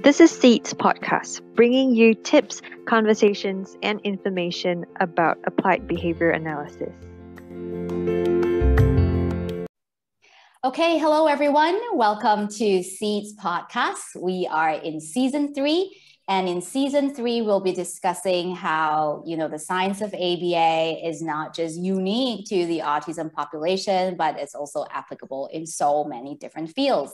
This is Seeds Podcast, bringing you tips, conversations, and information about applied behavior analysis. Okay, hello everyone. Welcome to Seeds Podcast. We are in season three, and in season three, we'll be discussing how you know the science of ABA is not just unique to the autism population, but it's also applicable in so many different fields.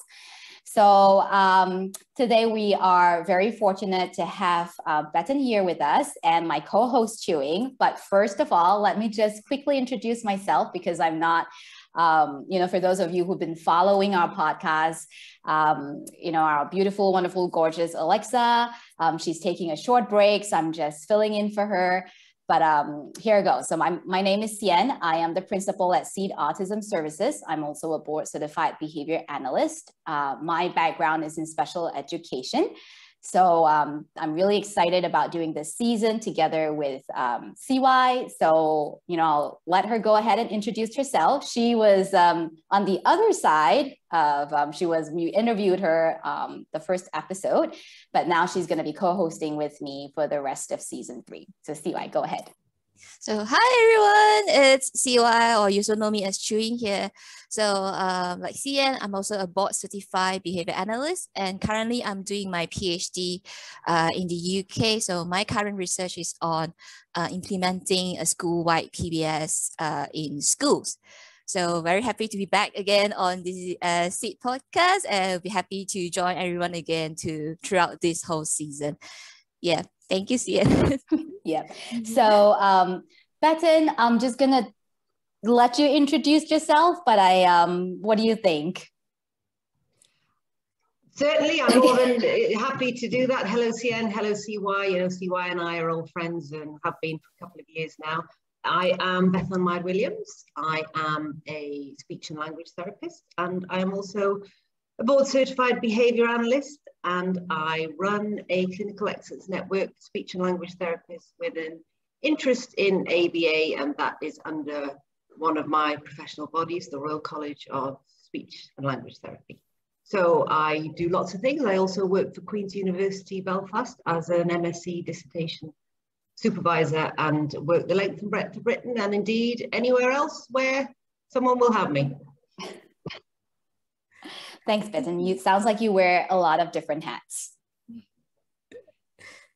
So um, today we are very fortunate to have uh, Bethan here with us and my co-host Chewing. But first of all, let me just quickly introduce myself because I'm not um, you know, for those of you who've been following our podcast, um, you know, our beautiful, wonderful, gorgeous Alexa, um, she's taking a short break, so I'm just filling in for her. But um, here I go. So my, my name is Sien. I am the principal at Seed Autism Services. I'm also a board certified behavior analyst. Uh, my background is in special education. So um, I'm really excited about doing this season together with um, CY. So, you know, I'll let her go ahead and introduce herself. She was um, on the other side of, um, she was, we interviewed her um, the first episode, but now she's going to be co-hosting with me for the rest of season three. So CY, go ahead. So hi everyone, it's CY or you also know me as Chewing here. So um, like CN, I'm also a board certified behavior analyst and currently I'm doing my PhD uh, in the UK. So my current research is on uh, implementing a school-wide PBS uh, in schools. So very happy to be back again on the uh, Seed podcast and be happy to join everyone again to throughout this whole season. Yeah, thank you, CN. yeah. So, um, Bethan, I'm just gonna let you introduce yourself, but I, um, what do you think? Certainly, I'm more than happy to do that. Hello, CN. Hello, CY. You know, CY and I are old friends and have been for a couple of years now. I am Bethan Mair Williams. I am a speech and language therapist, and I am also a board certified behaviour analyst, and I run a clinical excellence network for speech and language therapists with an interest in ABA, and that is under one of my professional bodies, the Royal College of Speech and Language Therapy. So I do lots of things. I also work for Queen's University Belfast as an MSc dissertation supervisor and work the length and breadth of Britain and indeed anywhere else where someone will have me. Thanks, Bethan. You sounds like you wear a lot of different hats.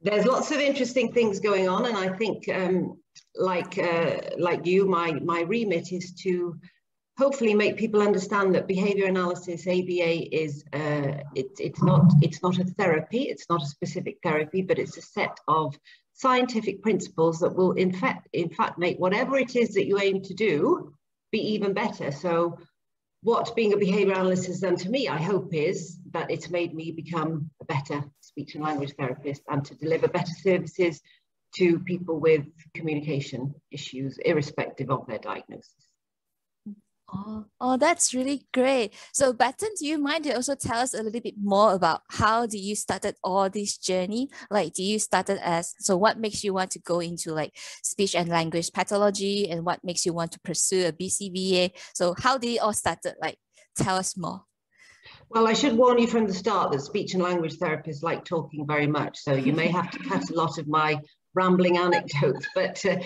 There's lots of interesting things going on, and I think, um, like uh, like you, my my remit is to hopefully make people understand that behavior analysis ABA is uh, it, it's not it's not a therapy, it's not a specific therapy, but it's a set of scientific principles that will in fact in fact make whatever it is that you aim to do be even better. So what being a behavior analyst has done to me, I hope, is that it's made me become a better speech and language therapist and to deliver better services to people with communication issues, irrespective of their diagnosis. Oh, oh, that's really great. So, Bethan, do you mind to also tell us a little bit more about how do you started all this journey? Like, do you started as so? What makes you want to go into like speech and language pathology, and what makes you want to pursue a BCBA? So, how did it all started? Like, tell us more. Well, I should warn you from the start that speech and language therapists like talking very much, so you may have to cut a lot of my rambling anecdotes, but. Uh,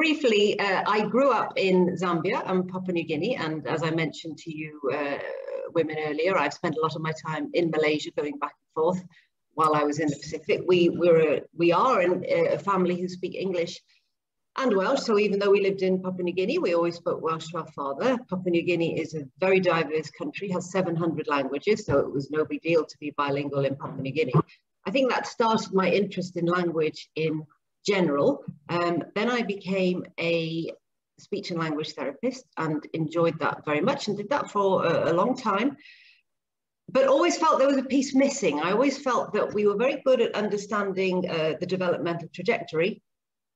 briefly, uh, I grew up in Zambia and Papua New Guinea, and as I mentioned to you uh, women earlier, I've spent a lot of my time in Malaysia, going back and forth while I was in the Pacific. We we're a, we are in a family who speak English and Welsh. So even though we lived in Papua New Guinea, we always spoke Welsh to our father. Papua New Guinea is a very diverse country, has 700 languages, so it was no big deal to be bilingual in Papua New Guinea. I think that started my interest in language in general. Um, then I became a speech and language therapist and enjoyed that very much and did that for a, a long time but always felt there was a piece missing. I always felt that we were very good at understanding uh, the developmental trajectory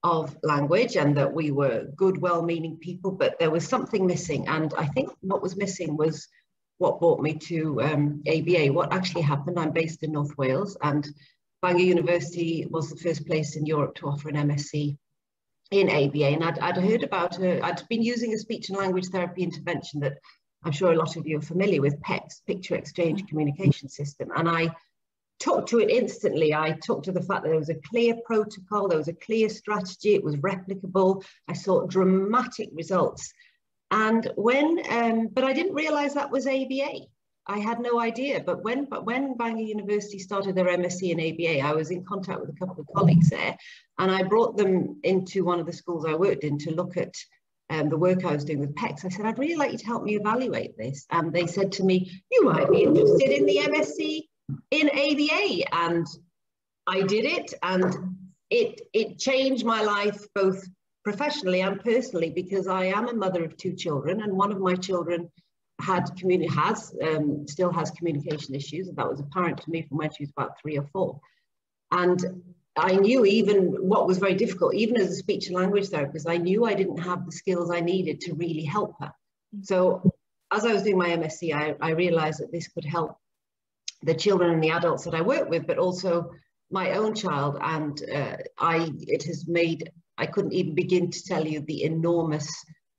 of language and that we were good, well-meaning people, but there was something missing. And I think what was missing was what brought me to um, ABA. What actually happened, I'm based in North Wales and Bangor University was the first place in Europe to offer an MSc in ABA. And I'd, I'd heard about, i I'd been using a speech and language therapy intervention that I'm sure a lot of you are familiar with, PECS, Picture Exchange Communication System. And I took to it instantly. I took to the fact that there was a clear protocol, there was a clear strategy, it was replicable. I saw dramatic results. And when, um, but I didn't realize that was ABA. I had no idea. But when, but when Bangor University started their MSc in ABA, I was in contact with a couple of colleagues there, and I brought them into one of the schools I worked in to look at um, the work I was doing with PECS. I said, I'd really like you to help me evaluate this. And they said to me, you might be interested in the MSc in ABA. And I did it and it, it changed my life both professionally and personally because I am a mother of two children and one of my children had community has um, still has communication issues and that was apparent to me from when she was about three or four. And I knew even what was very difficult even as a speech and language therapist I knew I didn't have the skills I needed to really help her. So as I was doing my MSc I, I realized that this could help the children and the adults that I work with, but also my own child. And uh, I, it has made, I couldn't even begin to tell you the enormous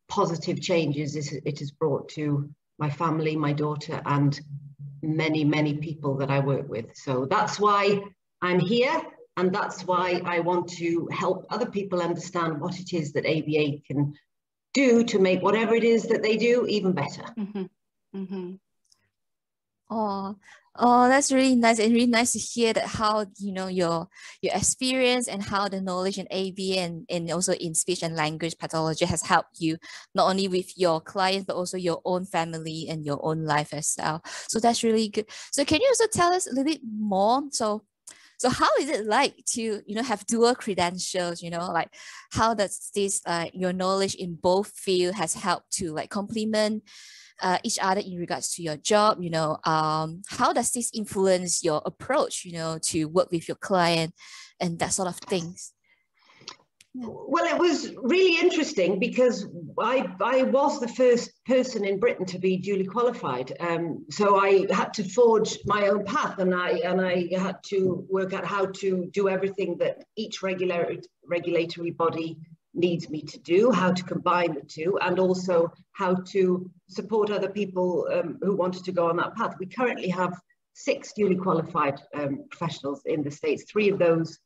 positive changes it has brought to my family, my daughter, and many, many people that I work with. So that's why I'm here. And that's why I want to help other people understand what it is that ABA can do to make whatever it is that they do even better. Mm-hmm. Mm-hmm. Oh, oh, that's really nice and really nice to hear that how you know your your experience and how the knowledge in ABA and, and also in speech and language pathology has helped you not only with your clients but also your own family and your own life as well. So that's really good. So can you also tell us a little bit more? So so how is it like to you know have dual credentials you know like how does this uh, your knowledge in both field has helped to like complement uh, each other in regards to your job you know um, how does this influence your approach you know to work with your client and that sort of things well, it was really interesting because I, I was the first person in Britain to be duly qualified. Um, so I had to forge my own path and I, and I had to work out how to do everything that each regular, regulatory body needs me to do, how to combine the two, and also how to support other people um, who wanted to go on that path. We currently have six duly qualified um, professionals in the States, three of those,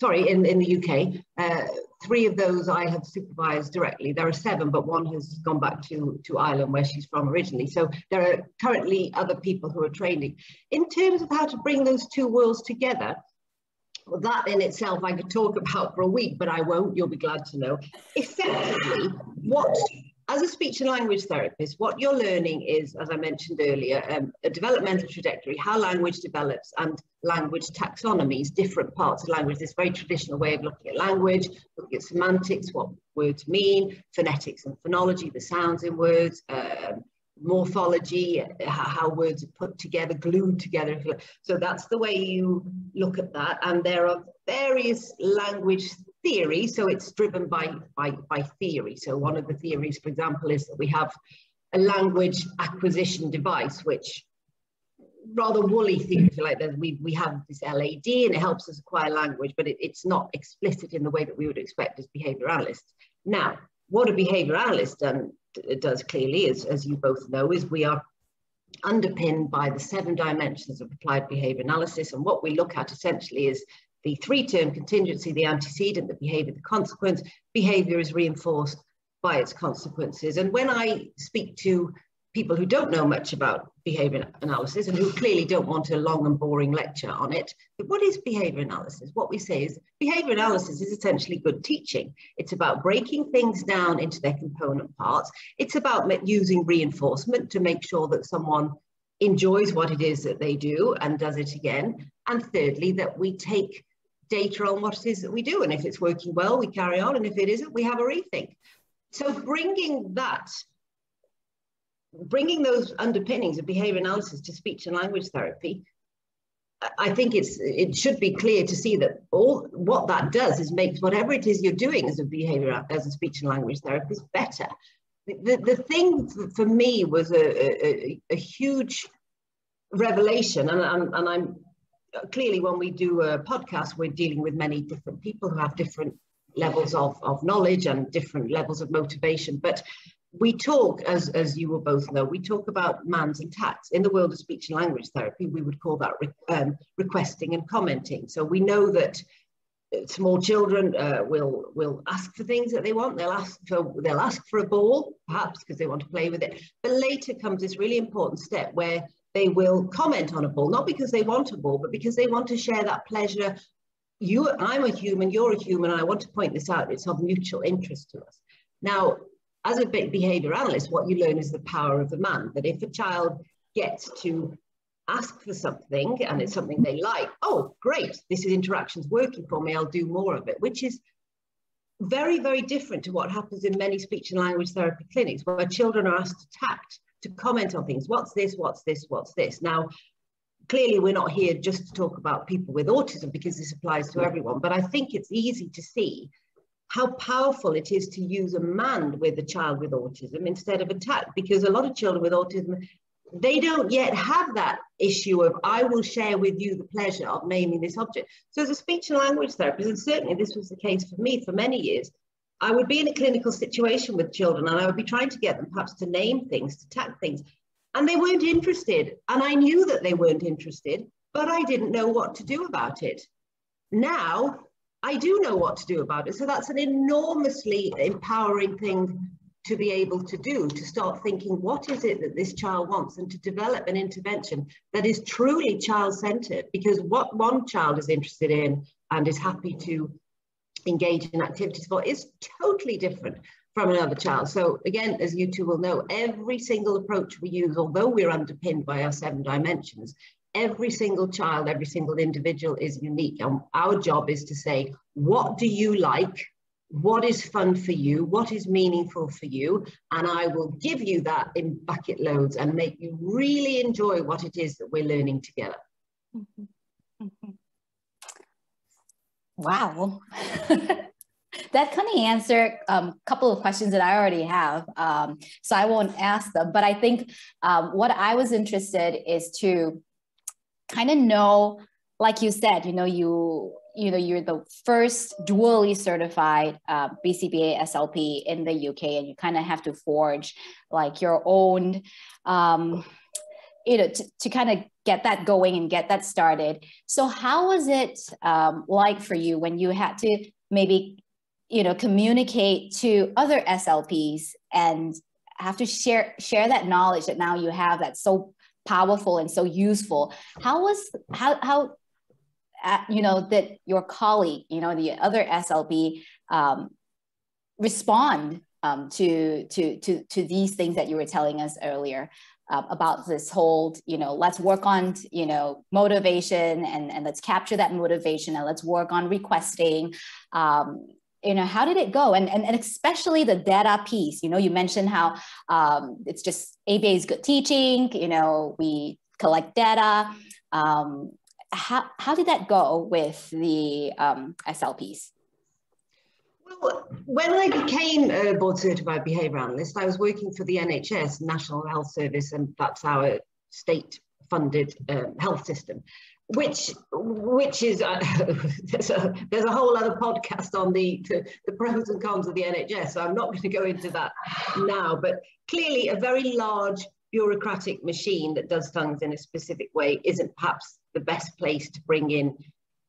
sorry, in, in the UK, uh, three of those I have supervised directly. There are seven, but one has gone back to, to Ireland where she's from originally. So there are currently other people who are training. In terms of how to bring those two worlds together, well, that in itself I could talk about for a week, but I won't, you'll be glad to know. Effectively, what, as a speech and language therapist, what you're learning is, as I mentioned earlier, um, a developmental trajectory, how language develops and language taxonomies, different parts of language, this very traditional way of looking at language, looking at semantics, what words mean, phonetics and phonology, the sounds in words, um, morphology, how words are put together, glued together. So that's the way you look at that. And there are various language theories. So it's driven by, by, by theory. So one of the theories, for example, is that we have a language acquisition device, which rather woolly thing, if you like, that we, we have this LAD and it helps us acquire language, but it, it's not explicit in the way that we would expect as behavior analysts. Now, what a behavior analyst done it does clearly, as, as you both know, is we are underpinned by the seven dimensions of applied behavior analysis. And what we look at essentially is the three-term contingency, the antecedent, the behavior, the consequence. Behavior is reinforced by its consequences. And when I speak to people who don't know much about behavior analysis and who clearly don't want a long and boring lecture on it. But what is behavior analysis? What we say is behavior analysis is essentially good teaching. It's about breaking things down into their component parts. It's about using reinforcement to make sure that someone enjoys what it is that they do and does it again. And thirdly, that we take data on what it is that we do. And if it's working well, we carry on. And if it isn't, we have a rethink. So bringing that bringing those underpinnings of behavior analysis to speech and language therapy, I think it's it should be clear to see that all what that does is makes whatever it is you're doing as a behavior as a speech and language therapist better. The, the thing for me was a, a, a huge revelation, and, and, and I'm clearly when we do a podcast, we're dealing with many different people who have different levels of, of knowledge and different levels of motivation. But we talk, as, as you will both know, we talk about mands and tacts. In the world of speech and language therapy, we would call that re um, requesting and commenting. So we know that small children uh, will will ask for things that they want. They'll ask for they'll ask for a ball, perhaps because they want to play with it. But later comes this really important step where they will comment on a ball, not because they want a ball, but because they want to share that pleasure. You, I'm a human, you're a human, and I want to point this out. It's of mutual interest to us. Now, as a behavior analyst, what you learn is the power of the mand, that if a child gets to ask for something and it's something they like, oh, great, this is interactions working for me, I'll do more of it, which is very, very different to what happens in many speech and language therapy clinics where children are asked to tact, to comment on things. What's this? What's this? What's this? Now, clearly we're not here just to talk about people with autism because this applies to everyone, but I think it's easy to see how powerful it is to use a mand with a child with autism instead of a tact because a lot of children with autism they don't yet have that issue of I will share with you the pleasure of naming this object. So as a speech and language therapist, and certainly this was the case for me for many years, I would be in a clinical situation with children and I would be trying to get them perhaps to name things, to tag things, and they weren't interested. And I knew that they weren't interested, but I didn't know what to do about it. Now I do know what to do about it. So that's an enormously empowering thing to be able to do, to start thinking, what is it that this child wants, and to develop an intervention that is truly child centered. Because what one child is interested in and is happy to engage in activities for is totally different from another child. So, again, as you two will know, every single approach we use, although we're underpinned by our seven dimensions, every single child, every single individual is unique. And our job is to say, what do you like? what is fun for you, what is meaningful for you, and I will give you that in bucket loads and make you really enjoy what it is that we're learning together. Mm-hmm. Mm-hmm. Wow. that kind of answered a um, couple of questions that I already have. Um, so I won't ask them, but I think um, what I was interested is to kind of know, like you said, you know, you you know you're the first dually certified uh, BCBA SLP in the UK, and you kind of have to forge like your own, um, you know, to, to kind of get that going and get that started. So how was it um, like for you when you had to maybe, you know, communicate to other SLPs and have to share share that knowledge that now you have that's so powerful and so useful? How was how how you know, that your colleague, you know, the other SLP um, respond um, to, to, to, to these things that you were telling us earlier uh, about this whole, you know, let's work on, you know, motivation and, and let's capture that motivation and let's work on requesting. Um, you know, how did it go? And, and, and especially the data piece, you know, you mentioned how um, it's just ABA is good teaching, you know, we collect data. Um, how, how did that go with the um, SLPs? Well, when I became a board certified behaviour analyst, I was working for the NHS, National Health Service, and that's our state funded um, health system, which which is uh, there's, a, there's a whole other podcast on the, the, the pros and cons of the NHS. So I'm not going to go into that now, but clearly a very large bureaucratic machine that does things in a specific way isn't perhaps the best place to bring in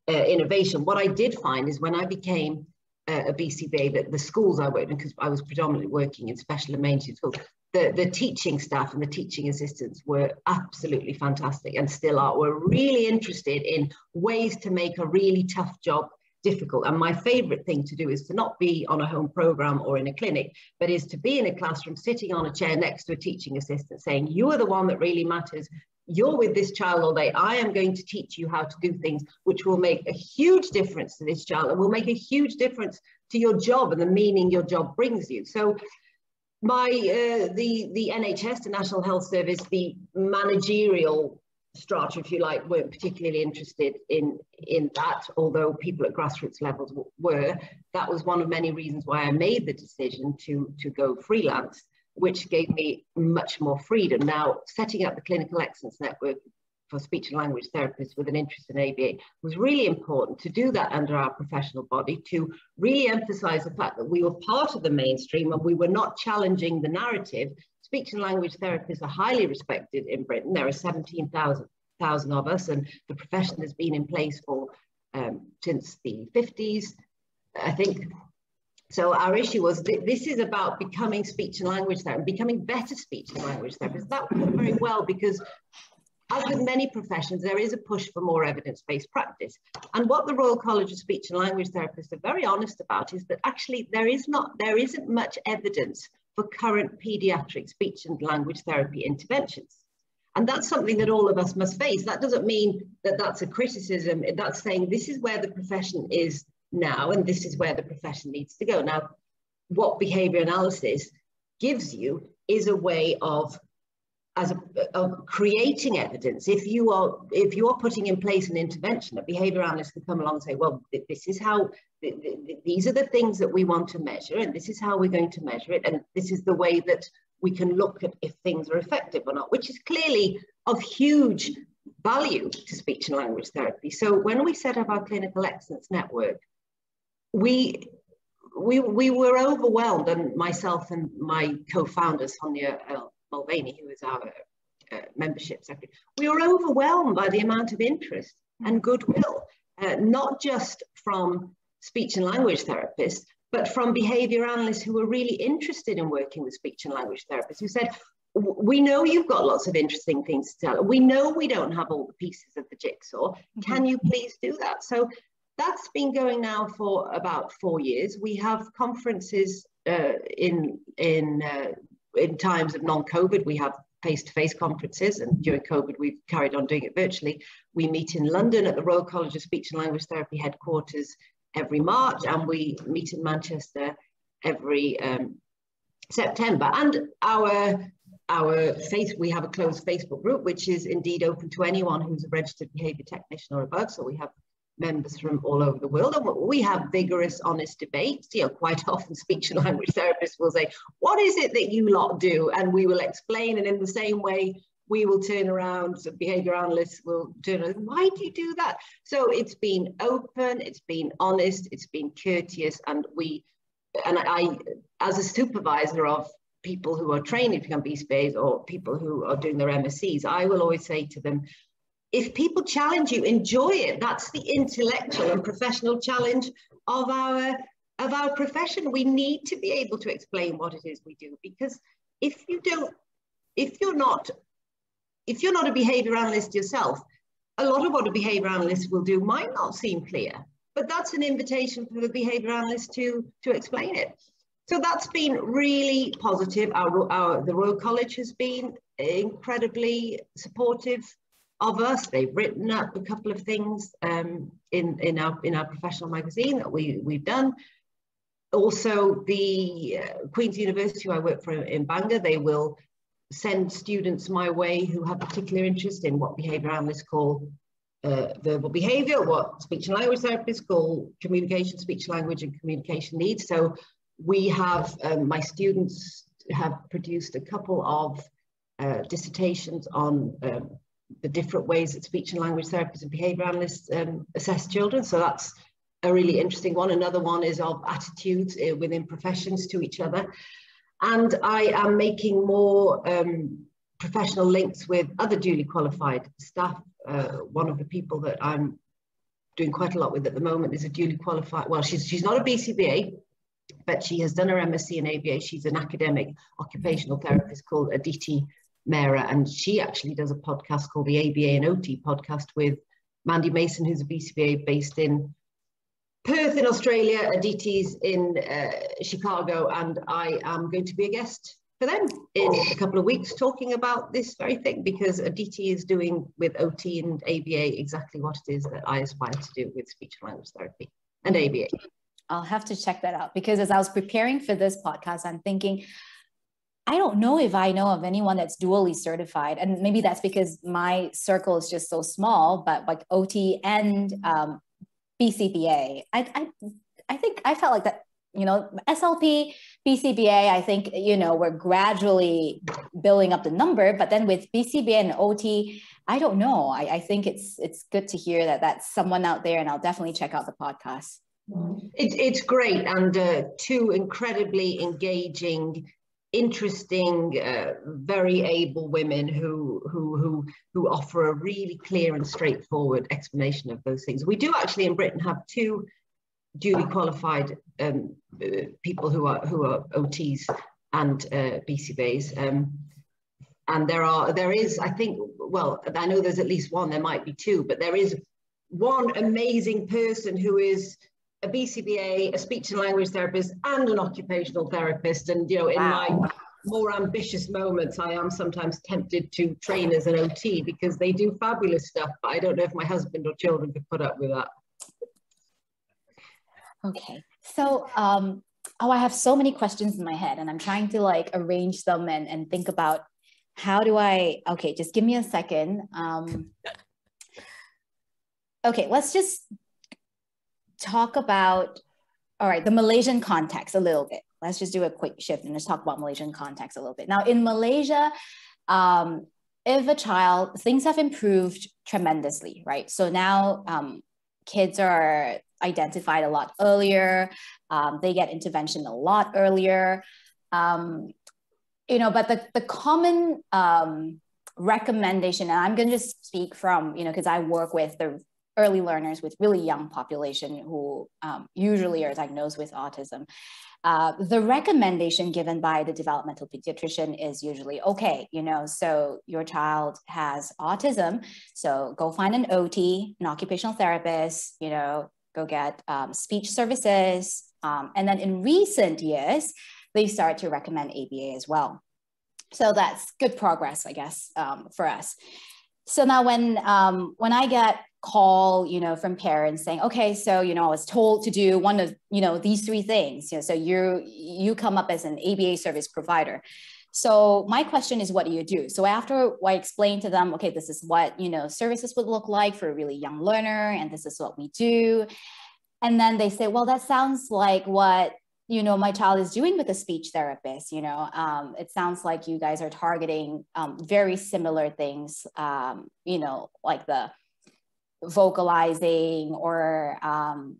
uh, innovation. What I did find is when I became uh, a BCBA, that the schools I worked in, because I was predominantly working in special and mainstream schools, the, the teaching staff and the teaching assistants were absolutely fantastic and still are. We're really interested in ways to make a really tough job difficult. And my favorite thing to do is to not be on a home program or in a clinic, but is to be in a classroom, sitting on a chair next to a teaching assistant saying, you are the one that really matters you're with this child all day. I am going to teach you how to do things which will make a huge difference to this child and will make a huge difference to your job and the meaning your job brings you. So my uh, the the NHS, the National Health Service, the managerial strata, if you like, weren't particularly interested in in that, although people at grassroots levels were. That was one of many reasons why I made the decision to to go freelance which gave me much more freedom. Now, setting up the Clinical Excellence Network for speech and language therapists with an interest in ABA was really important to do that under our professional body, to really emphasize the fact that we were part of the mainstream and we were not challenging the narrative. Speech and language therapists are highly respected in Britain. There are 17,000 of us, and the profession has been in place for um, since the 50s. I think so our issue was th this is about becoming speech and language therapy, becoming better speech and language therapists. That worked very well because as with many professions, there is a push for more evidence-based practice. And what the Royal College of Speech and Language Therapists are very honest about is that actually there is not, there isn't much evidence for current pediatric speech and language therapy interventions. And that's something that all of us must face. That doesn't mean that that's a criticism. That's saying this is where the profession is now, and this is where the profession needs to go. Now, what behavior analysis gives you is a way of as a, of creating evidence. If you are if you are putting in place an intervention, a behavior analyst can come along and say, well, this is how these are the things that we want to measure, and this is how we're going to measure it, and this is the way that we can look at if things are effective or not, which is clearly of huge value to speech and language therapy. So when we set up our clinical excellence network, we we we were overwhelmed, and myself and my co-founder Sonia uh, Mulvaney, who is our uh, membership secretary, we were overwhelmed by the amount of interest and goodwill, uh, not just from speech and language therapists, but from behavior analysts who were really interested in working with speech and language therapists, who said, we know you've got lots of interesting things to tell. We know we don't have all the pieces of the jigsaw. Can mm-hmm. you please do that? So that's been going now for about four years. We have conferences uh, in in uh, in times of non-COVID. We have face-to-face conferences, and during COVID, we've carried on doing it virtually. We meet in London at the Royal College of Speech and Language Therapy headquarters every March, and we meet in Manchester every um, September. And our our face, we have a closed Facebook group, which is indeed open to anyone who's a registered behavior technician or above. So we have members from all over the world. And we have vigorous, honest debates. You know, quite often speech and language therapists will say, what is it that you lot do? And we will explain. And in the same way, we will turn around, so behavior analysts will turn around, why do you do that? So it's been open, it's been honest, it's been courteous. And we, and I, as a supervisor of people who are training to become BCBAs or people who are doing their MSCs, I will always say to them, if people challenge you, enjoy it. That's the intellectual and professional challenge of our of our profession. We need to be able to explain what it is we do because if you don't, if you're not, if you're not a behavior analyst yourself, a lot of what a behavior analyst will do might not seem clear, but that's an invitation for the behavior analyst to, to explain it. So that's been really positive. Our, our, the Royal College has been incredibly supportive of us. They've written up a couple of things um, in, in, our, in our professional magazine that we, we've done. Also, the uh, Queen's University, I work for in Bangor, they will send students my way who have particular interest in what behaviour analysts call uh, verbal behaviour, what speech and language therapists call communication, speech, language and communication needs. So we have, um, my students have produced a couple of uh, dissertations on um, the different ways that speech and language therapists and behaviour analysts um, assess children. So that's a really interesting one. Another one is of attitudes uh, within professions to each other. And I am making more um, professional links with other duly qualified staff. Uh, one of the people that I'm doing quite a lot with at the moment is a duly qualified, well, she's, she's not a BCBA, but she has done her MSc in ABA. She's an academic occupational therapist called Aditi Mehra, and she actually does a podcast called the ABA and OT podcast with Mandy Mason, who's a BCBA based in Perth in Australia, Aditi's in uh, Chicago, and I am going to be a guest for them in a couple of weeks talking about this very thing because Aditi is doing with OT and ABA exactly what it is that I aspire to do with speech and language therapy and ABA. I'll have to check that out because as I was preparing for this podcast, I'm thinking, I don't know if I know of anyone that's dually certified. And maybe that's because my circle is just so small, but like OT and um, BCBA, I, I, I think I felt like that you know, SLP, BCBA, I think, you know, we're gradually building up the number, but then with BCBA and OT, I don't know. I, I think it's it's good to hear that that's someone out there, and I'll definitely check out the podcast. It, it's great, and uh, two incredibly engaging, interesting, uh, very able women who who who who offer a really clear and straightforward explanation of those things. We do actually in Britain have two duly qualified um, uh, people who are who are OTs and uh, BCBAs. Um, and there are there is I think well I know there's at least one there might be two but there is one amazing person who is a BCBA, a speech and language therapist, and an occupational therapist. And you know, in wow. my more ambitious moments, I am sometimes tempted to train as an OT because they do fabulous stuff. But I don't know if my husband or children could put up with that. Okay, so um, oh, I have so many questions in my head, and I'm trying to like arrange them and and think about how do I, okay, just give me a second. Um, okay, let's just talk about, all right, the Malaysian context a little bit. Let's just do a quick shift and just talk about Malaysian context a little bit. Now in Malaysia, um, if a child, things have improved tremendously, right? So now um, kids are identified a lot earlier. Um, they get intervention a lot earlier. Um, you know, but the, the common um, recommendation, and I'm going to just speak from, you know, because I work with the early learners with really young population who um, usually are diagnosed with autism. Uh, the recommendation given by the developmental pediatrician is usually okay, you know, so your child has autism, so go find an OT, an occupational therapist, you know, go get um, speech services. Um, and then in recent years, they start to recommend ABA as well. So that's good progress, I guess, um, for us. So now when um, when I get call, you know, from parents saying, okay, so you know, I was told to do one of you know these three things. You know, so you you come up as an ABA service provider. So my question is, what do you do? So after I explain to them, okay, this is what you know services would look like for a really young learner, and this is what we do. And then they say, well, that sounds like what you know my child is doing with a speech therapist you know um, it sounds like you guys are targeting um, very similar things um, you know like the vocalizing or um,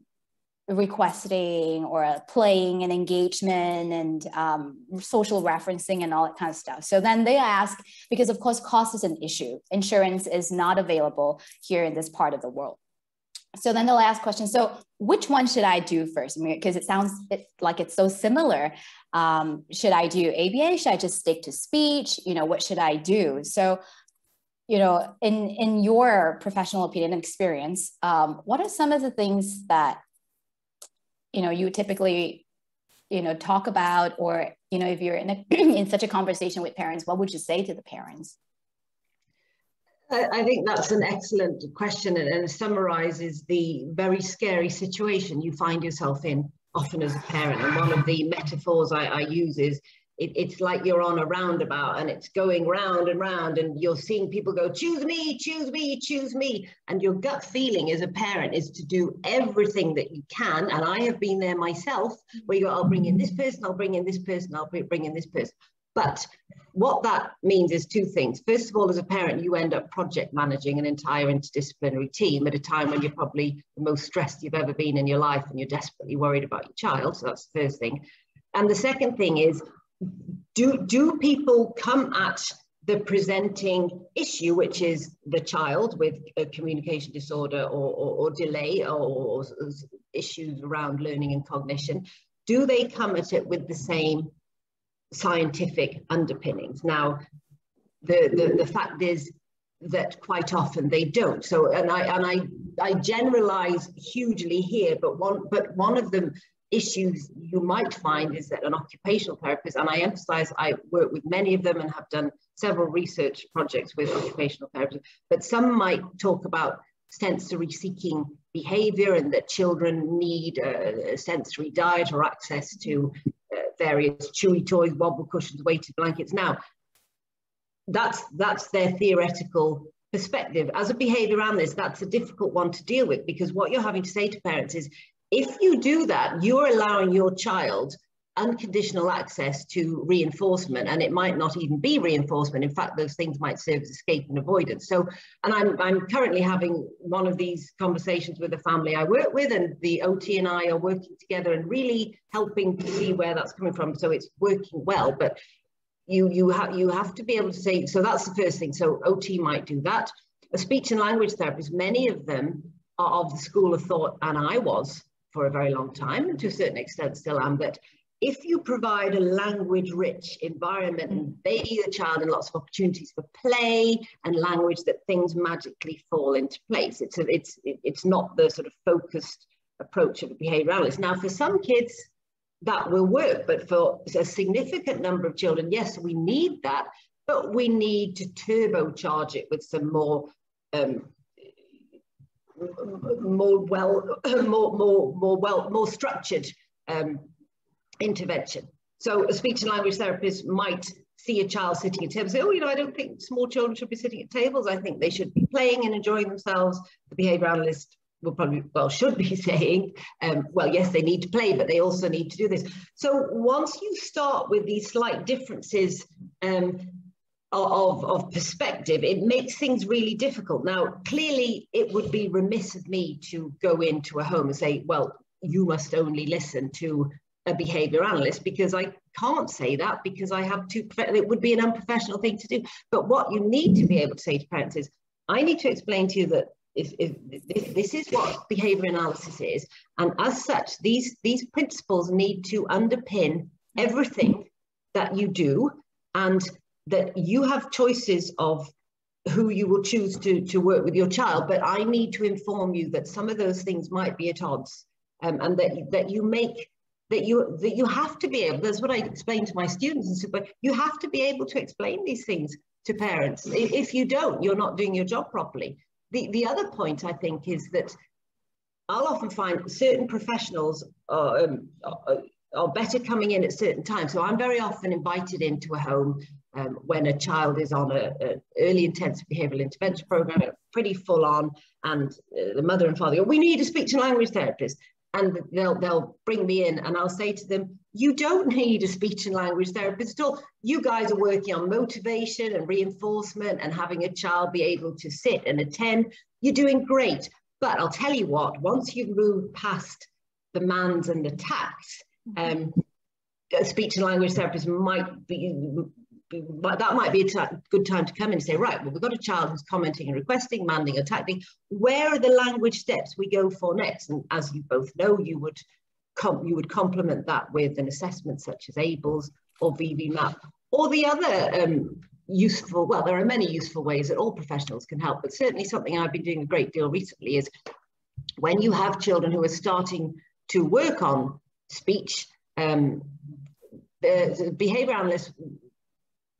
requesting or playing and engagement and um, social referencing and all that kind of stuff. So then they ask, because of course cost is an issue. Insurance is not available here in this part of the world. So then they'll ask questions. So which one should I do first? Because it sounds like it's so similar. Um, should I do ABA? Should I just stick to speech? You know, what should I do? So, you know, in in your professional opinion and experience, um, what are some of the things that you know you typically you know talk about, or you know, if you're in a in such a conversation with parents, what would you say to the parents? I think that's an excellent question and, and summarizes the very scary situation you find yourself in often as a parent. And one of the metaphors I, I use is it, it's like you're on a roundabout and it's going round and round and you're seeing people go, choose me, choose me, choose me. And your gut feeling as a parent is to do everything that you can. And I have been there myself where you go, I'll bring in this person, I'll bring in this person, I'll bring in this person. But what that means is two things. First of all, as a parent, you end up project managing an entire interdisciplinary team at a time when you're probably the most stressed you've ever been in your life and you're desperately worried about your child. So that's the first thing. And the second thing is, do, do people come at the presenting issue, which is the child with a communication disorder or, or, or delay or, or issues around learning and cognition, do they come at it with the same scientific underpinnings. Now, the, the, the fact is that quite often they don't. So, and I and I I generalize hugely here, but one but one of the issues you might find is that an occupational therapist, and I emphasize I work with many of them and have done several research projects with occupational therapists, but some might talk about sensory seeking behavior and that children need a, sensory diet or access to uh, various chewy toys, wobble cushions, weighted blankets. Now, that's that's their theoretical perspective. As a behavior analyst, that's a difficult one to deal with because what you're having to say to parents is if you do that, you're allowing your child unconditional access to reinforcement and it might not even be reinforcement. In fact those things might serve as escape and avoidance. So and i'm i'm currently having one of these conversations with a family i work with and the ot and i are working together and really helping to see where that's coming from. So it's working well but you you have you have to be able to say so that's the first thing. So ot might do that. A speech and language therapist many of them are of the school of thought and i was for a very long time and to a certain extent still am that if you provide a language rich environment and bathe the child in lots of opportunities for play and language that things magically fall into place it's a, it's it's not the sort of focused approach of a behavioralist. now for some kids that will work but for a significant number of children yes we need that but we need to turbocharge it with some more um, more well more more more well more structured um, intervention. So a speech and language therapist might see a child sitting at tables say, oh, you know, I don't think small children should be sitting at tables. I think they should be playing and enjoying themselves. The behavior analyst will probably, well, should be saying, um, well, yes, they need to play, but they also need to do this. So once you start with these slight differences um, of, of perspective, it makes things really difficult. Now, clearly, it would be remiss of me to go into a home and say, well, you must only listen to a behavior analyst because I can't say that because I have to, it would be an unprofessional thing to do. But what you need to be able to say to parents is, I need to explain to you that if, if, if this is what behavior analysis is, and as such, these, these principles need to underpin everything that you do and that you have choices of who you will choose to, to work with your child, but I need to inform you that some of those things might be at odds um, and that, that you make that you that you have to be able that's what i explain to my students and super you have to be able to explain these things to parents. If you don't you're not doing your job properly. The the other point i think is that i'll often find certain professionals are, um, are better coming in at certain times. So i'm very often invited into a home um, when a child is on an early intensive behavioural intervention program, pretty full on, and uh, the mother and father go, we need a speech and language therapist and they'll they'll bring me in and I'll say to them, you don't need a speech and language therapist at all. You guys are working on motivation and reinforcement and having a child be able to sit and attend. You're doing great. But I'll tell you what, once you've moved past the mands and the tacts, um, a speech and language therapist might be but that might be a good time to come in and say, right, well, we've got a child who's commenting and requesting, manding, tacting. Where are the language steps we go for next? And as you both know, you would you would complement that with an assessment such as ABLLS or VB-MAPP or the other um, useful, well, there are many useful ways that all professionals can help, but certainly something I've been doing a great deal recently is when you have children who are starting to work on speech, um, the, the behavior analysts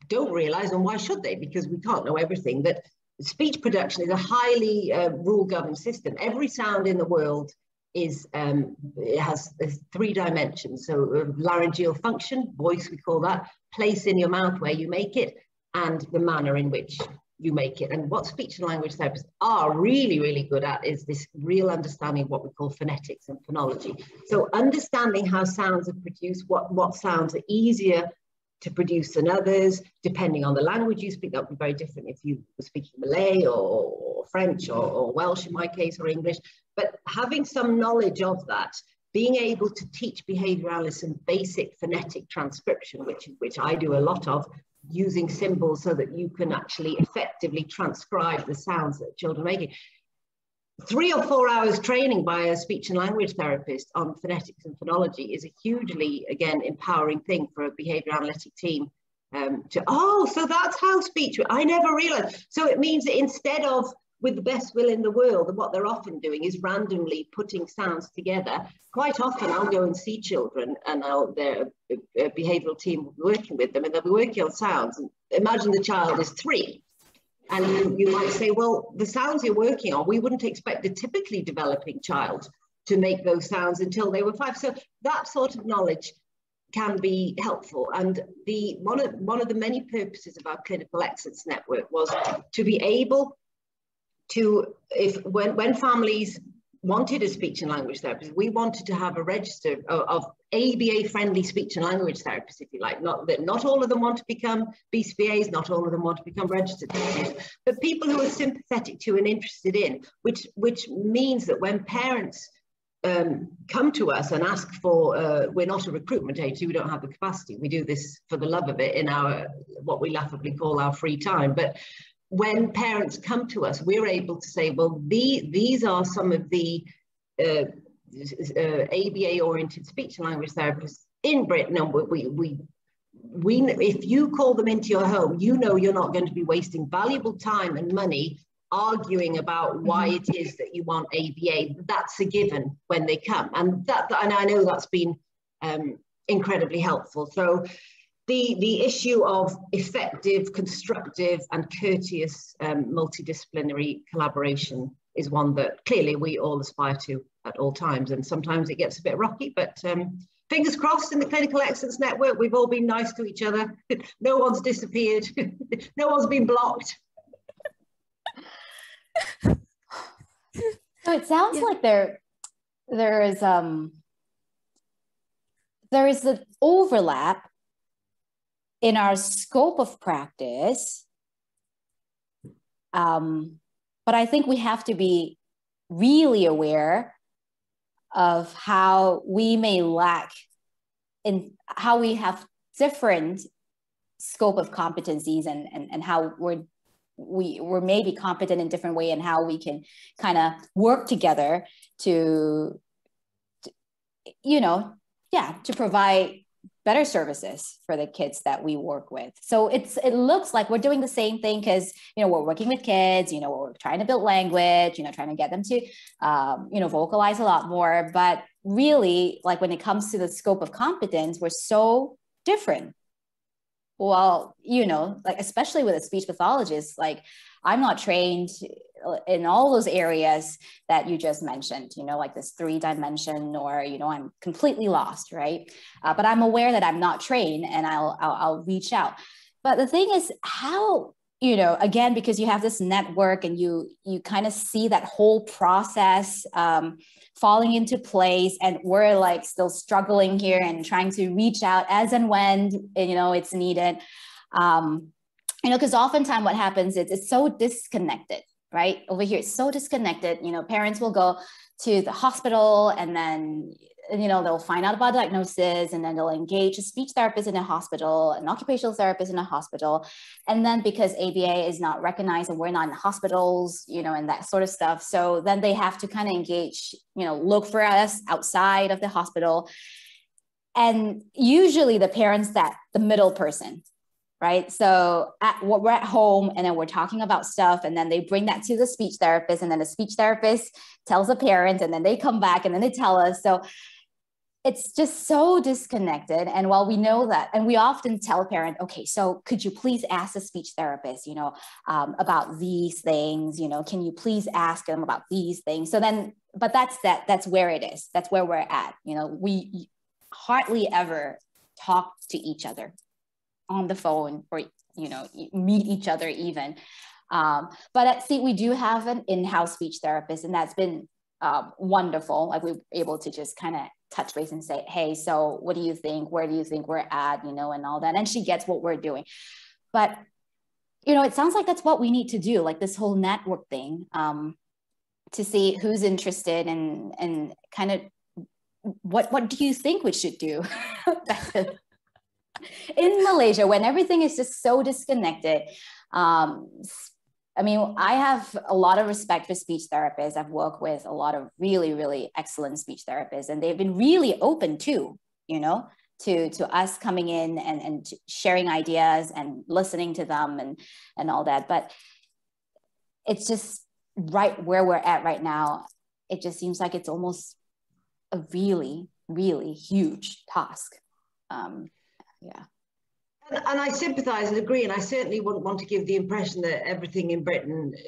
don't realize, and why should they? Because we can't know everything, that speech production is a highly uh, rule governed system. Every sound in the world is um, it has three dimensions. So uh, laryngeal function, voice we call that, place in your mouth where you make it, and the manner in which you make it. And what speech and language therapists are really, really good at is this real understanding of what we call phonetics and phonology. So understanding how sounds are produced, what, what sounds are easier to produce than others, depending on the language you speak. That would be very different if you were speaking Malay or, French or, or, Welsh in my case or English. But having some knowledge of that, being able to teach behavior analysts some basic phonetic transcription, which, which I do a lot of, using symbols so that you can actually effectively transcribe the sounds that children are making three or four hours training by a speech and language therapist on phonetics and phonology is a hugely, again, empowering thing for a behavior analytic team um, to, oh, so that's how speech, I never realized. So it means that instead of with the best will in the world, what they're often doing is randomly putting sounds together. Quite often I'll go and see children and I'll, their behavioral team will be working with them and they'll be working on sounds. And imagine the child is three and you, might say, well, the sounds you're working on, we wouldn't expect a typically developing child to make those sounds until they were five. So that sort of knowledge can be helpful. And the one of one of the many purposes of our clinical excellence network was to be able to, if when, when families wanted a speech and language therapist. We wanted to have a register of, of ABA friendly speech and language therapists, if you like. Not that not all of them want to become BCBAs, not all of them want to become registered therapists, but people who are sympathetic to and interested in, which which means that when parents um, come to us and ask for, uh, we're not a recruitment agency, we don't have the capacity. We do this for the love of it in our, what we laughably call our free time. But when parents come to us, we're able to say, well, the, these are some of the uh, uh, ABA-oriented speech and language therapists in Britain, and we, we, we, if you call them into your home, you know you're not going to be wasting valuable time and money arguing about why mm-hmm. it is that you want ABA. That's a given when they come, and that, and I know that's been um, incredibly helpful. So the, the issue of effective, constructive and courteous um, multidisciplinary collaboration is one that clearly we all aspire to at all times. And sometimes it gets a bit rocky, but um, fingers crossed in the Clinical Excellence Network, we've all been nice to each other. no one's disappeared. no one's been blocked. So it sounds yeah. like there, there is um, there is an overlap in our scope of practice. Um, but I think we have to be really aware of how we may lack in how we have different scope of competencies and, and, and how we're we we're maybe competent in different way and how we can kind of work together to, to you know yeah to provide better services for the kids that we work with. So it's it looks like we're doing the same thing because you know we're working with kids, you know we're trying to build language, you know trying to get them to um, you know vocalize a lot more. But really, like when it comes to the scope of competence, we're so different. Well, you know, like especially with a speech pathologist, like I'm not trained in all those areas that you just mentioned, you know, like this three dimension or, you know, I'm completely lost, right? Uh, but I'm aware that I'm not trained and I'll, I'll, I'll reach out. But the thing is how, you know, again, because you have this network and you, you kind of see that whole process um, falling into place and we're like still struggling here and trying to reach out as and when, you know, it's needed. Um, you know, because oftentimes what happens is it's so disconnected right? Over here, it's so disconnected. You know, parents will go to the hospital and then you know they'll find out about diagnosis and then they'll engage a speech therapist in a hospital an occupational therapist in a hospital and then because aba is not recognized and we're not in hospitals you know and that sort of stuff so then they have to kind of engage you know look for us outside of the hospital and usually the parents that the middle person right? So at, we're at home and then we're talking about stuff, and then they bring that to the speech therapist, and then the speech therapist tells the parent, and then they come back and then they tell us. So it's just so disconnected. And while we know that, and we often tell a parent, okay, so could you please ask the speech therapist, you know, um, about these things, you know, can you please ask them about these things? So then, but that's that, that's where it is. That's where we're at. You know, we hardly ever talk to each other on the phone or you know meet each other even. Um, but at Seed we do have an in-house speech therapist and that's been um, wonderful. Like we're able to just kind of touch base and say hey so what do you think? Where do you think we're at? You know and all that. And she gets what we're doing. But you know it sounds like that's what we need to do like this whole network thing um, to see who's interested and and kind of what what do you think we should do in Malaysia when everything is just so disconnected. Um, I mean, I have a lot of respect for speech therapists. I've worked with a lot of really, really excellent speech therapists, and they've been really open too, you know, to to us coming in and and sharing ideas and listening to them and and all that. But it's just right where we're at right now. It just seems like it's almost a really, really huge task. Um, yeah. And, and I sympathise and agree, and I certainly wouldn't want to give the impression that everything in Britain uh,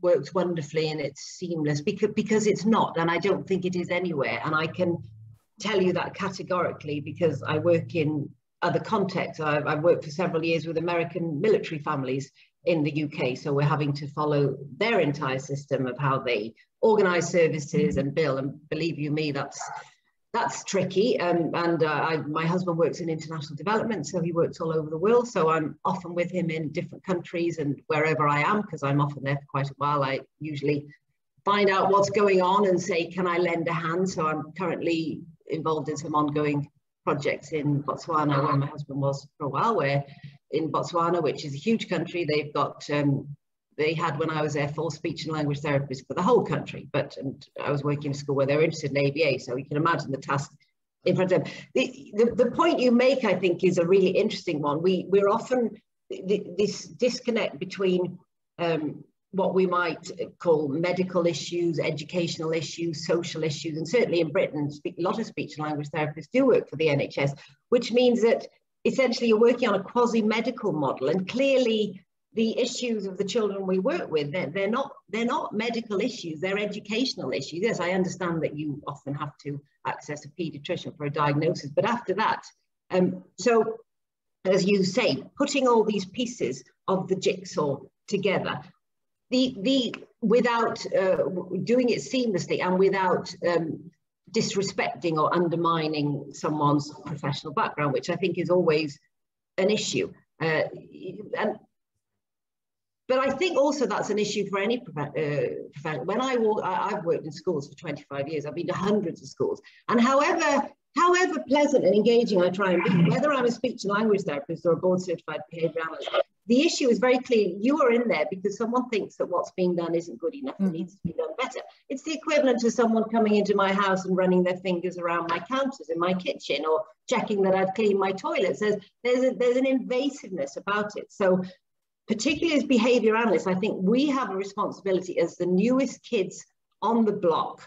works wonderfully and it's seamless because because it's not, and I don't think it is anywhere. And I can tell you that categorically because I work in other contexts. I've, I've worked for several years with American military families in the UK. So we're having to follow their entire system of how they organize services and bill. And believe you me, that's that's tricky. Um, and uh, I, my husband works in international development, so he works all over the world. So I'm often with him in different countries and wherever I am, because I'm often there for quite a while. I usually find out what's going on and say, can I lend a hand? So I'm currently involved in some ongoing projects in Botswana, where my husband was for a while, where in Botswana, which is a huge country, they've got um, they had when I was there full speech and language therapists for the whole country. But and I was working in a school where they were interested in ABA, so you can imagine the task in front of them. The, the, the point you make, I think, is a really interesting one. We we're often the, this disconnect between um, what we might call medical issues, educational issues, social issues, and certainly in Britain, a lot of speech and language therapists do work for the NHS, which means that essentially you're working on a quasi-medical model, and clearly the issues of the children we work with they're, they're not they're not medical issues they're educational issues. Yes i understand that you often have to access a pediatrician for a diagnosis but after that um, so as you say putting all these pieces of the jigsaw together the the without uh, doing it seamlessly and without um, disrespecting or undermining someone's professional background which i think is always an issue. Uh, and but I think also that's an issue for any profession. Uh, when I walk, I, have worked in schools for 25 years. I've been to hundreds of schools, and however however pleasant and engaging I try and be, whether I'm a speech and language therapist or a board certified behaviour analyst, the issue is very clear. You are in there because someone thinks that what's being done isn't good enough and mm. needs to be done better. It's the equivalent to someone coming into my house and running their fingers around my counters in my kitchen or checking that I've cleaned my toilet. So there's, a, there's an invasiveness about it. So particularly as behavior analysts, I think we have a responsibility as the newest kids on the block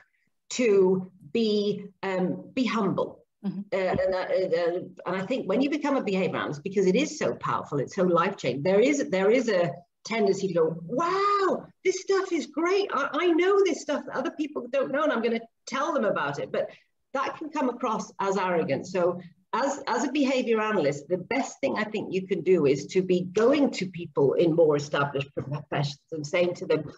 to be um, be humble. Mm-hmm. Uh, and, uh, uh, and, I think when you become a behavior analyst, because it is so powerful, it's so life changing. There is there is a tendency to go, "Wow, this stuff is great. I, I know this stuff that other people don't know, and I'm going to tell them about it." But that can come across as arrogance. So as, as a behavior analyst, the best thing I think you can do is to be going to people in more established professions and saying to them,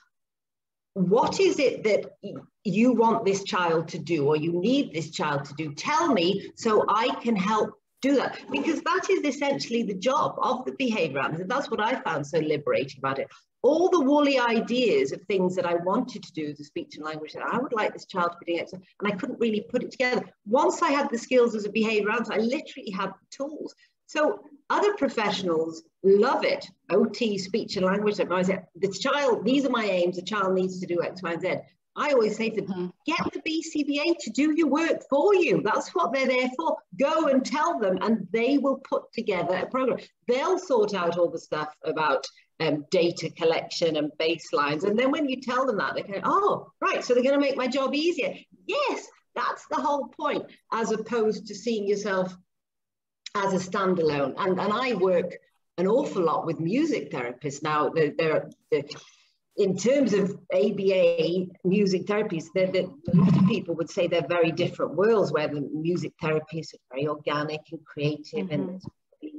what is it that you want this child to do or you need this child to do? Tell me so I can help do that because that is essentially the job of the behavior analyst. That's what I found so liberating about it all the woolly ideas of things that I wanted to do as a speech and language that I would like this child to be doing it, and I couldn't really put it together. Once I had the skills as a behavior analyst, I literally had the tools. So other professionals love it. OT, speech and language. I say, the child, these are my aims. The child needs to do X, Y, and Z. I always say to them, mm-hmm. get the BCBA to do your work for you. That's what they're there for. Go and tell them, and they will put together a program. They'll sort out all the stuff about um, data collection and baselines. And then when you tell them that, they go, oh, right, so they're going to make my job easier. Yes, that's the whole point, as opposed to seeing yourself as a standalone. And, and I work an awful lot with music therapists now. They're, they're, they're in terms of ABA music therapies, a lot of people would say they're very different worlds where the music therapists are very organic and creative mm-hmm. and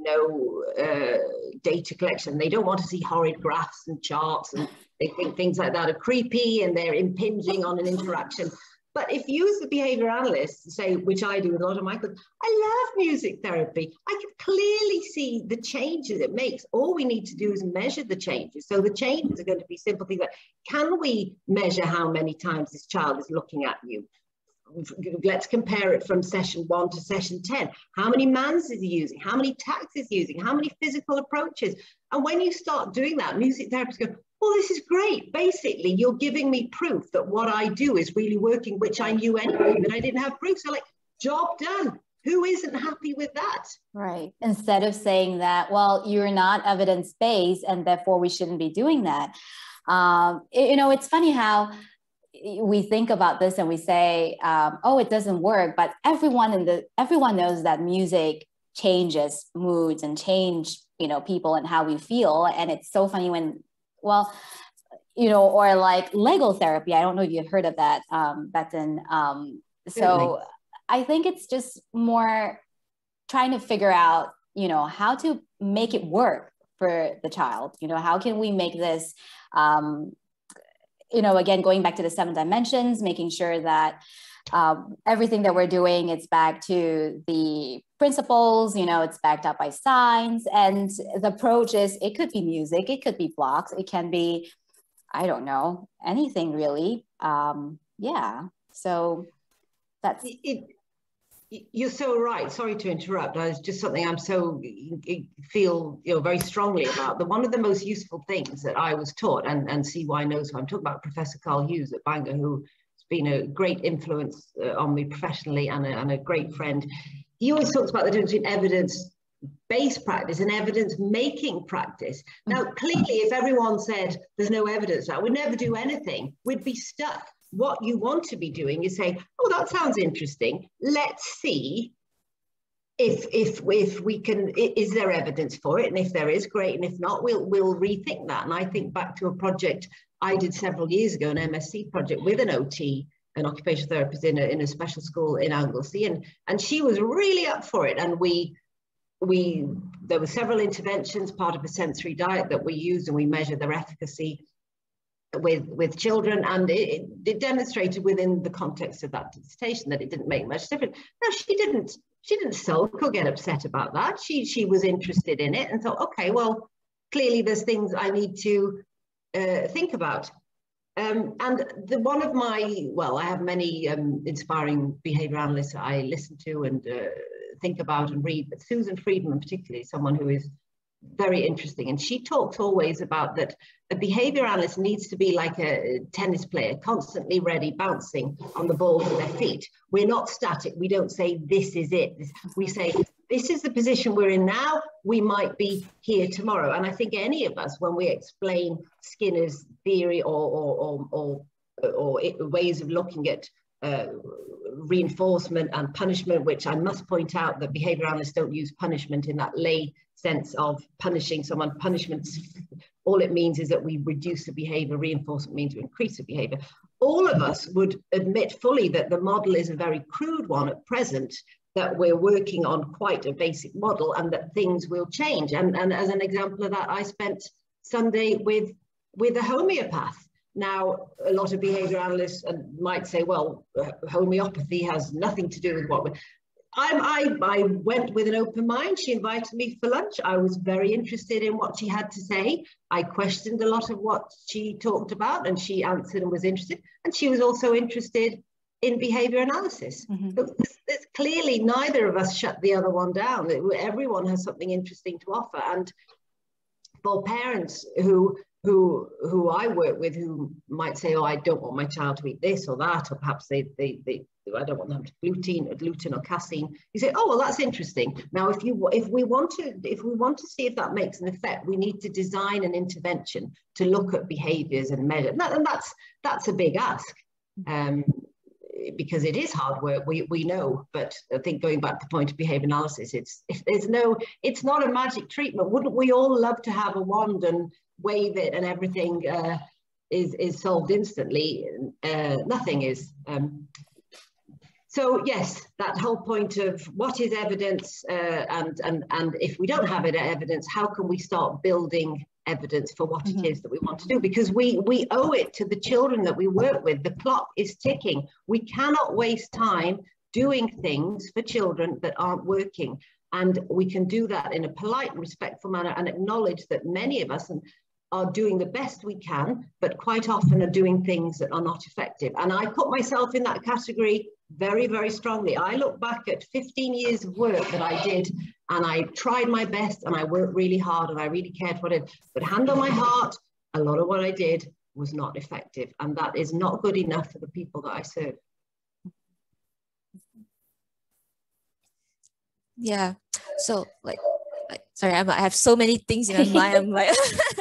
no uh, data collection. They don't want to see horrid graphs and charts, and they think things like that are creepy and they're impinging on an interaction. But if you, as the behavior analyst, say, which I do with a lot of my clients, I love music therapy. I can clearly see the changes it makes. All we need to do is measure the changes. So the changes are going to be simple things like, can we measure how many times this child is looking at you? Let's compare it from session one to session 10. How many mands is he using? How many tacts is he using? How many physical approaches? And when you start doing that, music therapists go, well, this is great. Basically, you're giving me proof that what I do is really working, which I knew anyway, but I didn't have proof. So like, job done. Who isn't happy with that? Right. Instead of saying that, well, you're not evidence based and therefore we shouldn't be doing that. Um, you know, it's funny how we think about this and we say, um, "Oh, it doesn't work," but everyone in the everyone knows that music changes moods and change you know people and how we feel, and it's so funny when, well, you know, or like Lego therapy. I don't know if you've heard of that, um, Bethan. Um, so I think it's just more trying to figure out, you know, how to make it work for the child? You know, how can we make this, um, you know, again, going back to the seven dimensions, making sure that um, everything that we're doing it's back to the principles you know it's backed up by science and the approach is it could be music it could be blocks it can be i don't know anything really. Um, yeah. So that's it, you're so right. Sorry to interrupt. It's just something I'm so feel you know very strongly about. The one of the most useful things that I was taught, and and CY knows who I'm talking about, Professor Carl Hughes at Bangor, who has been a great influence uh, on me professionally and a, and a great friend. He always talks about the difference between evidence based practice and evidence making practice. Now, clearly, if everyone said there's no evidence, that we'd never do anything, we'd be stuck what you want to be doing is saying, oh, that sounds interesting. Let's see if if if we can is there evidence for it? And if there is great. And if not we'll we'll rethink that. And i think back to a project i did several years ago an msc project with an ot an occupational therapist in a, in a special school in anglesey. And and she was really up for it. And we we there were several interventions part of a sensory diet that we used and we measured their efficacy with with children and it, it, demonstrated within the context of that dissertation that it didn't make much difference. No she didn't she didn't sulk or get upset about that. She she was interested in it and thought okay well clearly there's things i need to uh, think about. Um, and the one of my well i have many um, inspiring behavior analysts i listen to and uh, think about and read but susan friedman particularly someone who is very interesting. And she talks always about that a behavior analyst needs to be like a tennis player, constantly ready, bouncing on the balls of their feet. We're not static. We don't say, this is it. We say, this is the position we're in now. We might be here tomorrow. And I think any of us, when we explain Skinner's theory or, or, or, or, or ways of looking at uh, reinforcement and punishment, which I must point out that behavior analysts don't use punishment in that lay sense of punishing someone. Punishment, all it means is that we reduce the behavior, reinforcement means we increase the behavior. All of us would admit fully that the model is a very crude one at present, that we're working on quite a basic model and that things will change. And, and as an example of that, I spent Sunday with, with a homeopath now, a lot of behavior analysts might say, well, homeopathy has nothing to do with what we I, I, I went with an open mind. She invited me for lunch. I was very interested in what she had to say. I questioned a lot of what she talked about and she answered and was interested. And she was also interested in behavior analysis. Mm-hmm. But it's clearly neither of us shut the other one down. Everyone has something interesting to offer. And for parents who who who I work with who might say, oh, I don't want my child to eat this or that, or perhaps they they, they I don't want them to gluten or gluten or casein. You say, oh well, that's interesting. Now, if you if we want to if we want to see if that makes an effect, we need to design an intervention to look at behaviours and measure. And, that, and that's that's a big ask. Um, because it is hard work we, we know but i think going back to the point of behavior analysis it's there's no it's not a magic treatment wouldn't we all love to have a wand and wave it and everything uh, is, is solved instantly. Uh, nothing is. Um, so yes, that whole point of what is evidence uh, and, and, and if we don't have it evidence, how can we start building evidence for what mm -hmm. it mm-hmm. that we want to do? Because we, we owe it to the children that we work with. The clock is ticking. We cannot waste time doing things for children that aren't working. And we can do that in a polite and respectful manner and acknowledge that many of us, and are doing the best we can, but quite often are doing things that are not effective. And I put myself in that category very, very strongly. I look back at 15 years of work that I did and I tried my best and I worked really hard and I really cared for it. But hand on my heart, a lot of what I did was not effective. And that is not good enough for the people that I serve. Yeah. So like, like sorry, I'm, I have so many things in my mind. I'm like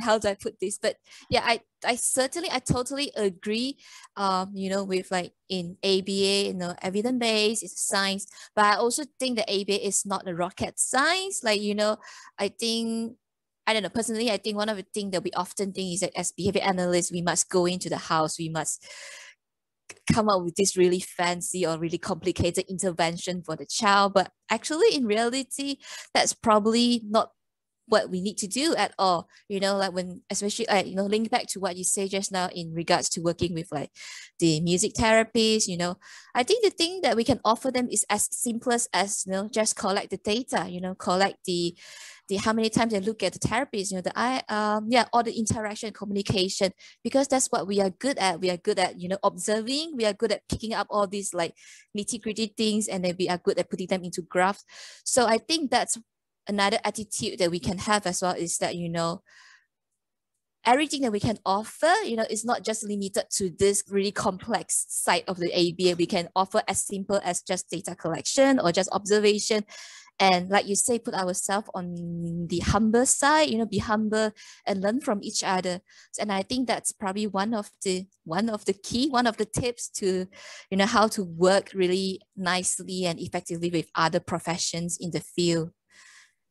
how do I put this? But yeah, I I certainly I totally agree. Um, you know, with like in ABA, you know, evidence based is science, but I also think that ABA is not a rocket science. Like you know, I think I don't know personally. I think one of the things that we often think is that as behavior analysts, we must go into the house. We must come up with this really fancy or really complicated intervention for the child but actually in reality that's probably not what we need to do at all you know like when especially uh, you know link back to what you say just now in regards to working with like the music therapists you know i think the thing that we can offer them is as simple as you know just collect the data you know collect the the how many times they look at the therapies you know the i um yeah all the interaction communication because that's what we are good at. We are good at you know observing. We are good at picking up all these like nitty gritty things and then we are good at putting them into graphs. So i think that's another attitude that we can have as well is that you know everything that we can offer, you know, is not just limited to this really complex side of the ABA. We can offer as simple as just data collection or just observation. And like you say, put ourselves on the humble side, you know, be humble and learn from each other. And I think that's probably one of the one of the key, one of the tips to, you know, how to work really nicely and effectively with other professions in the field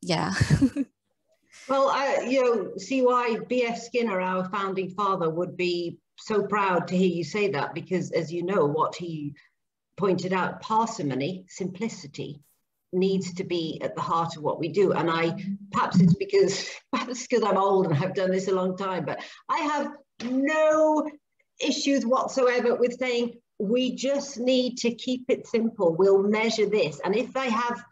yeah. well, I, you know, CY B.F. Skinner, our founding father, would be so proud to hear you say that because, as you know, what he pointed out, parsimony, simplicity, needs to be at the heart of what we do. And I, perhaps it's because perhaps because I'm old and I've done this a long time, but I have no issues whatsoever with saying we just need to keep it simple. We'll measure this, and if they have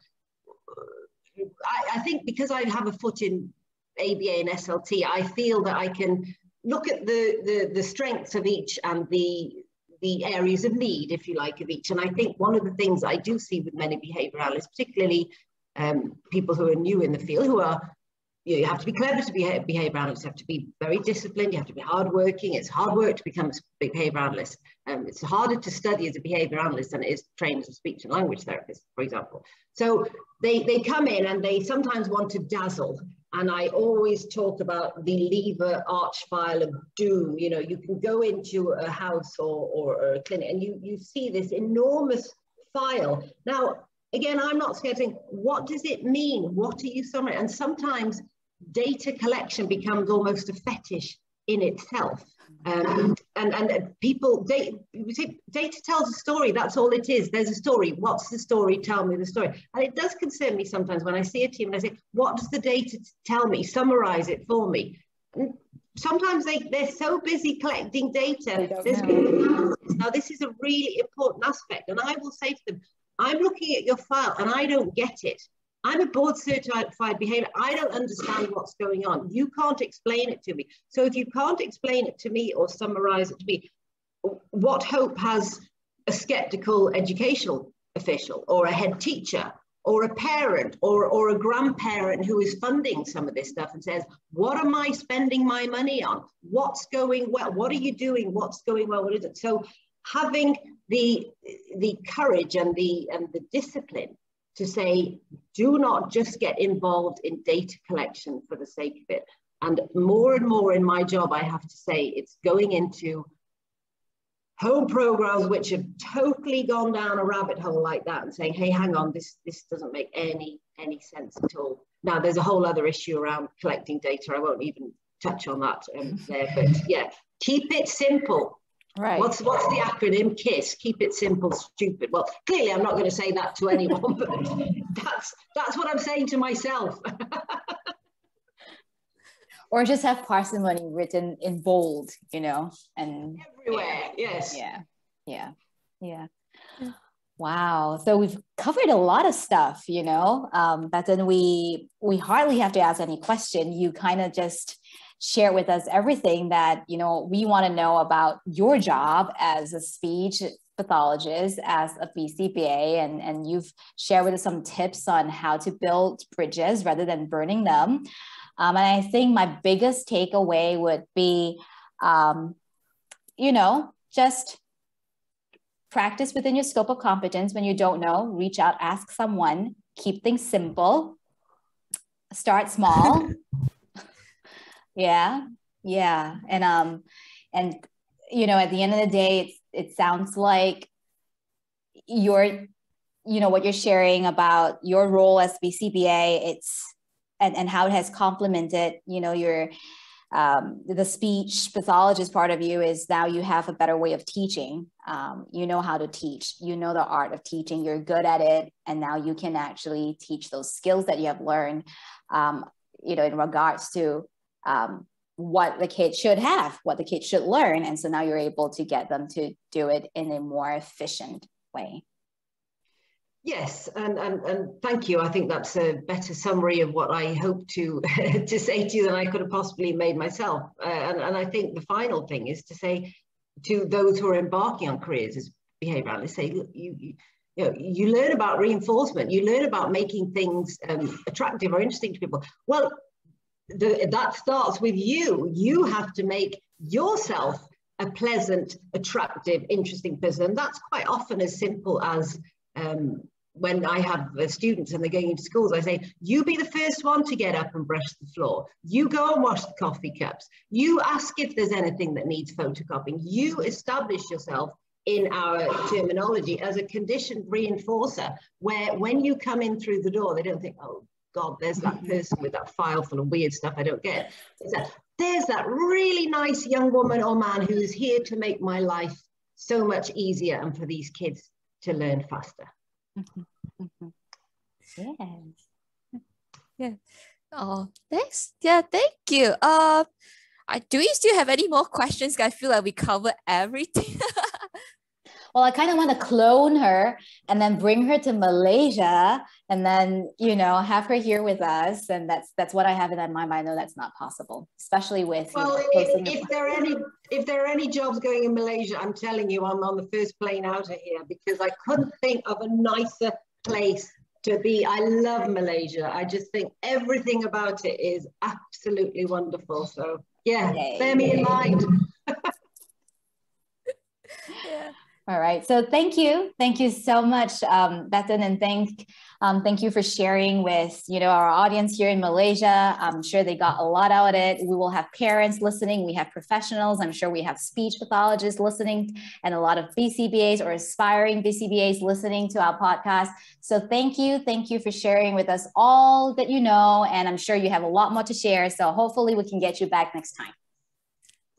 I, I think because I have a foot in ABA and SLT, I feel that I can look at the, the, the strengths of each and the, the areas of need, if you like, of each. And I think one of the things I do see with many behavior analysts, particularly um, people who are new in the field, who are you, have to be clever to be a behavior analyst. You have to be very disciplined. You have to be hardworking. It's hard work to become a behavior analyst. Um, it's harder to study as a behavior analyst than it is trained as a speech and language therapist, for example. So they, they come in and they sometimes want to dazzle. And I always talk about the lever arch file of doom. You know, you can go into a house or, or, or a clinic and you, you see this enormous file. Now, again, I'm not scared what does it mean? What are you summarizing? And sometimes data collection becomes almost a fetish in itself. Um, and, and people, data, data tells a story, that's all it is. There's a story. What's the story? Tell me the story. And it does concern me sometimes when I see a team and I say, what does the data tell me? Summarize it for me. And sometimes they, they're so busy collecting data. Now, this is a really important aspect. And I will say to them, I'm looking at your file and I don't get it. I'm a board certified behavior. I don't understand what's going on. You can't explain it to me. So if you can't explain it to me or summarize it to me, what hope has a skeptical educational official or a head teacher or a parent or, or a grandparent who is funding some of this stuff and says, what am I spending my money on? What's going well? What are you doing? What's going well? What is it? So having the, the courage and the, and the discipline to say, do not just get involved in data collection for the sake of it. And more and more in my job, I have to say, it's going into home programs which have totally gone down a rabbit hole like that and saying, hey, hang on, this, this doesn't make any, any sense at all. Now, there's a whole other issue around collecting data. I won't even touch on that um, there, but yeah, keep it simple. Right. What's what's the acronym KISS? Keep it simple, stupid. Well, clearly I'm not going to say that to anyone, but that's that's what I'm saying to myself. or just have parsimony written in bold, you know, and everywhere. Yes. Yeah. Yeah. Yeah. Wow. So we've covered a lot of stuff, you know, um, but then we we hardly have to ask any question. You kind of just share with us everything that you know we want to know about your job as a speech pathologist as a BCBA and, and you've shared with us some tips on how to build bridges rather than burning them. Um, and I think my biggest takeaway would be, um, you know, just practice within your scope of competence. When you don't know, reach out, ask someone, keep things simple, start small. Yeah. Yeah. And um and you know, at the end of the day, it's it sounds like you're you know what you're sharing about your role as BCBA, it's and, and how it has complemented, you know, your um, the speech pathologist part of you is now you have a better way of teaching. Um, you know how to teach, you know the art of teaching, you're good at it, and now you can actually teach those skills that you have learned. Um, you know, in regards to um, what the kid should have, what the kid should learn. And so now you're able to get them to do it in a more efficient way. Yes, and, and, and thank you. I think that's a better summary of what I hope to to say to you than I could have possibly made myself. Uh, and, and I think the final thing is to say to those who are embarking on careers as behavior analysts, say, look, you, you, you, know, you learn about reinforcement, you learn about making things um, attractive or interesting to people. Well, the, that starts with you. You have to make yourself a pleasant, attractive, interesting person. And that's quite often as simple as um, when I have uh, students and they're going into schools, I say, you be the first one to get up and brush the floor. You go and wash the coffee cups. You ask if there's anything that needs photocopying. You establish yourself in our terminology as a conditioned reinforcer, where when you come in through the door, they don't think, oh, God, there's that mm-hmm. person with that file full of weird stuff I don't get. That, there's that really nice young woman or man who is here to make my life so much easier and for these kids to learn faster. Mm-hmm. Mm-hmm. Yes. Yeah. Oh, thanks. Yeah, thank you. Uh, I, do we still have any more questions? I feel like we covered everything. well, I kind of want to clone her and then bring her to Malaysia and then, you know, have her here with us. And that's that's what I have in my mind. I know that's not possible, especially with well, know, if, if there are any if there are any jobs going in Malaysia, I'm telling you, I'm on the first plane out of here because I couldn't think of a nicer place to be. I love Malaysia. I just think everything about it is absolutely wonderful. So yeah, Yay. bear me in mind. yeah. All right. So thank you. Thank you so much, um, Bethan, and thank um, thank you for sharing with you know our audience here in Malaysia. I'm sure they got a lot out of it. We will have parents listening. We have professionals. I'm sure we have speech pathologists listening, and a lot of BCBAs or aspiring BCBAs listening to our podcast. So thank you. Thank you for sharing with us all that you know, and I'm sure you have a lot more to share. So hopefully we can get you back next time.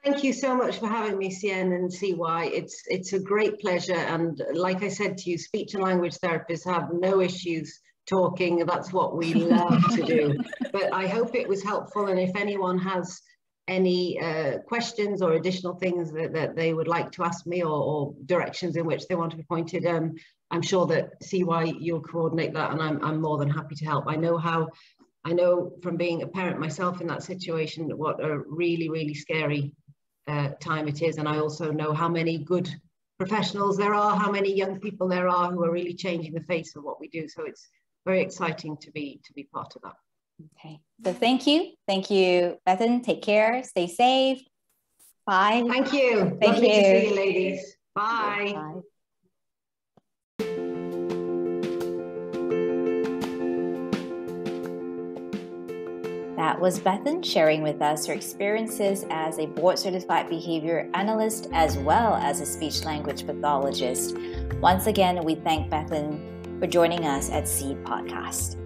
Thank you so much for having me, CN and CY. It's it's a great pleasure. And like I said to you, speech and language therapists have no issues talking. That's what we love to do. But I hope it was helpful. And if anyone has any uh, questions or additional things that, that they would like to ask me or, or directions in which they want to be pointed, um, I'm sure that CY you'll coordinate that and I'm, I'm more than happy to help. I know how I know from being a parent myself in that situation what a really, really scary uh, time it is. And I also know how many good professionals there are, how many young people there are who are really changing the face of what we do. So it's very exciting to be to be part of that. Okay. So thank you. Thank you, Bethan. Take care. Stay safe. Bye. Thank you. Thank Lovely you. to see you, ladies. Bye. Bye. That was Bethan sharing with us her experiences as a board certified behavior analyst as well as a speech language pathologist. Once again, we thank Bethan for joining us at Seed Podcast.